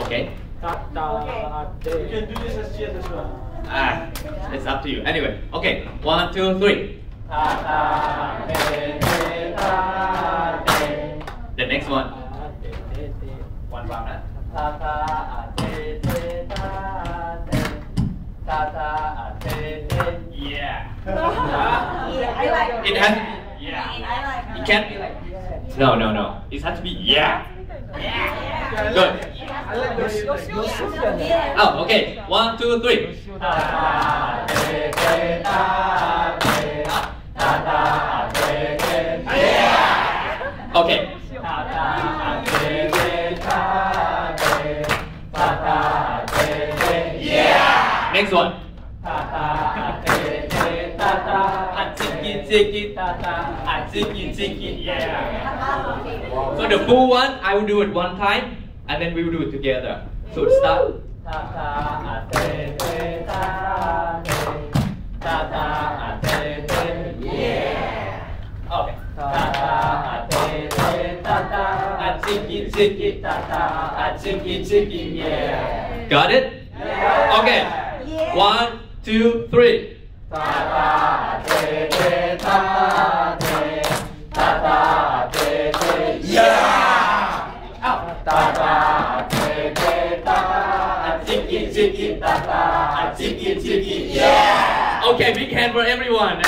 Okay. You can do this as yes as well. Ah, it's up to you. Anyway, okay. One, two, three. The next one. One round. Huh? Yeah. Yeah, I like It has. Yeah. I like It can't be like. No, no, no. It has to be yeah. Yeah. Good. Yeah. Oh, okay. One, two, three. Okay. Next one. Tiki, tiki, ah, tiki, tiki, yeah. So the full one, I will do it one time, and then we will do it together. So start. Okay. Ah, tiki, tiki, ah, tiki, tiki, yeah. Got it? Okay. Yeah. One, two, three. Tiki, tiki, tiki, yeah. Okay, big hand for everyone.